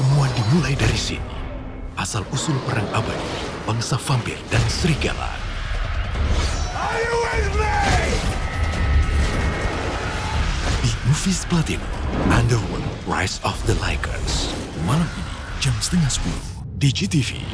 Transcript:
Semua dimulai dari sini. Asal-usul perang abadi, bangsa vampir dan serigala. Are you with me? Di Movies Platinum, Underworld Rise of the Lycans. Malam ini, jam setengah sepuluh. Di GTV.